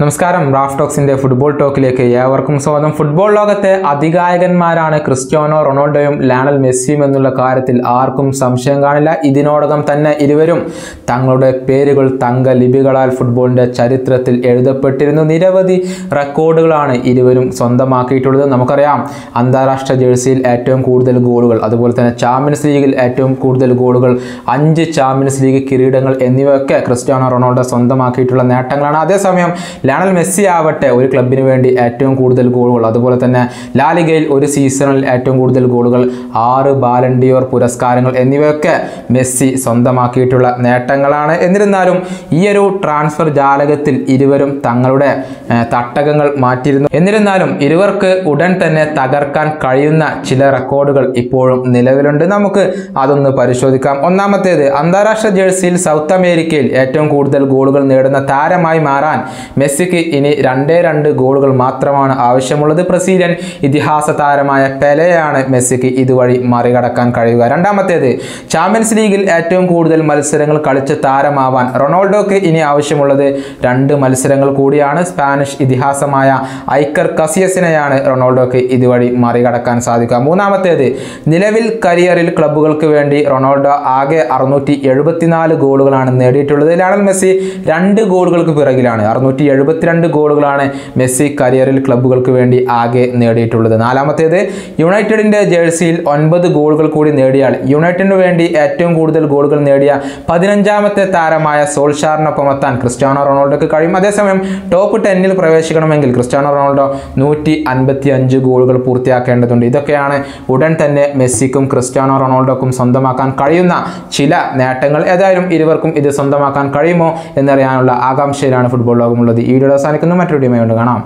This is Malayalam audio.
നമസ്കാരം റാഫ് ടോക്സിന്റെ ഫുട്ബോൾ ടോക്കിലേക്ക് ഏവർക്കും സ്വാഗതം. ഫുട്ബോൾ ലോകത്തെ അതികായകന്മാരാണ് ക്രിസ്ത്യാനോ റൊണാൾഡോയും ലാണൽ മെസ്സിയും എന്നുള്ള കാര്യത്തിൽ ആർക്കും സംശയം കാണില്ല. ഇതിനോടകം തന്നെ ഇരുവരും തങ്ങളുടെ പേരുകൾ തങ്ക ലിപികളാൽ ഫുട്ബോളിന്റെ ചരിത്രത്തിൽ എഴുതപ്പെട്ടിരുന്നു. നിരവധി റെക്കോർഡുകളാണ് ഇരുവരും സ്വന്തമാക്കിയിട്ടുള്ളത്. നമുക്കറിയാം അന്താരാഷ്ട്ര ജേഴ്സിയിൽ ഏറ്റവും കൂടുതൽ ഗോളുകൾ അതുപോലെ തന്നെ ചാമ്പ്യൻസ് ലീഗിൽ ഏറ്റവും കൂടുതൽ ഗോളുകൾ അഞ്ച് ചാമ്പ്യൻസ് ലീഗ് കിരീടങ്ങൾ എന്നിവയൊക്കെ ക്രിസ്ത്യാനോ റൊണാൾഡോ സ്വന്തമാക്കിയിട്ടുള്ള നേട്ടങ്ങളാണ്. അതേസമയം ലയണൽ മെസ്സി ആവട്ടെ ഒരു ക്ലബിന് വേണ്ടി ഏറ്റവും കൂടുതൽ ഗോളുകൾ. അതുപോലെ തന്നെ ലാലിഗയിൽ ഒരു സീസണിൽ ഏറ്റവും കൂടുതൽ ഗോളുകൾ. ആറ് ബാലണ്ടിയോർ പുരസ്കാരങ്ങൾ എന്നിവയൊക്കെ മെസ്സി സ്വന്തമാക്കിയിട്ടുള്ള നേട്ടങ്ങളാണ്. എന്നിരുന്നാലും ഈ ഒരു ട്രാൻസ്ഫർ ജാലകത്തിൽ ഇരുവരും തങ്ങളുടെ തട്ടകങ്ങൾ മാറ്റിയിരുന്നു. എന്നിരുന്നാലും ഇരുവർക്ക് ഉടൻ തന്നെ തകർക്കാൻ കഴിയുന്ന ചില റെക്കോർഡുകൾ ഇപ്പോഴും നിലവിലുണ്ട്. നമുക്ക് അതൊന്ന് പരിശോധിക്കാം. ഒന്നാമത്തേത് അന്താരാഷ്ട്ര ജേഴ്സിയിൽ സൗത്ത് അമേരിക്കയിൽ ഏറ്റവും കൂടുതൽ ഗോളുകൾ നേടുന്ന താരമായി മാറാൻ മെസ്സിക്ക് ഇനി രണ്ടേ രണ്ട് ഗോളുകൾ മാത്രമാണ് ആവശ്യമുള്ളത്. ബ്രസീലിയൻ ഇതിഹാസ താരമായ പെലെയാണ് മെസ്സിക്ക് ഇതുവഴി മറികടക്കാൻ കഴിയുക. രണ്ടാമത്തേത് ചാമ്പ്യൻസ് ലീഗിൽ ഏറ്റവും കൂടുതൽ മത്സരങ്ങൾ കളിച്ച താരമാവാൻ റൊണാൾഡോക്ക് ഇനി ആവശ്യമുള്ളത് രണ്ട് മത്സരങ്ങൾ കൂടിയാണ്. സ്പാനിഷ് ഇതിഹാസമായ ഐക്കർ കസിയസിനെയാണ് റൊണാൾഡോക്ക് ഇതുവഴി മറികടക്കാൻ സാധിക്കുക. മൂന്നാമത്തേത് നിലവിൽ കരിയറിൽ ക്ലബ്ബുകൾക്ക് വേണ്ടി റൊണാൾഡോ ആകെ അറുന്നൂറ്റി ഗോളുകളാണ് നേടിയിട്ടുള്ളത്. ലയണൽ മെസ്സി രണ്ട് ഗോളുകൾക്ക് പിറകിലാണ്. അറുന്നൂറ്റി എഴുപത്തിരണ്ട് ഗോളുകളാണ് മെസ്സി കരിയറിൽ ക്ലബ്ബുകൾക്ക് വേണ്ടി ആകെ നേടിയിട്ടുള്ളത്. നാലാമത്തേത് യുണൈറ്റഡിന്റെ ജേഴ്സിയിൽ ഒൻപത് ഗോളുകൾ കൂടി നേടിയാൽ യുണൈറ്റഡിന് വേണ്ടി ഏറ്റവും കൂടുതൽ ഗോളുകൾ നേടിയ പതിനഞ്ചാമത്തെ താരമായ സോൾഷാറിനൊപ്പം എത്താൻ ക്രിസ്ത്യാനോ റൊണാൾഡോക്ക് കഴിയും. അതേസമയം ടോപ്പ് ടെന്നിൽ പ്രവേശിക്കണമെങ്കിൽ ക്രിസ്ത്യാനോ റൊണാൾഡോ നൂറ്റി അൻപത്തി അഞ്ച് ഗോളുകൾ പൂർത്തിയാക്കേണ്ടതുണ്ട്. ഇതൊക്കെയാണ് ഉടൻ തന്നെ മെസ്സിക്കും ക്രിസ്ത്യാനോ റൊണാൾഡോക്കും സ്വന്തമാക്കാൻ കഴിയുന്ന ചില നേട്ടങ്ങൾ. ഏതായാലും ഇരുവർക്കും ഇത് സ്വന്തമാക്കാൻ കഴിയുമോ എന്നറിയാനുള്ള ആകാംക്ഷയിലാണ് ഫുട്ബോൾ ലോകമുള്ളത്. ഈ വീഡിയോ അവസാനിക്കുന്നു മറ്റൊരു ടീമായി കൊണ്ട് കാണാം.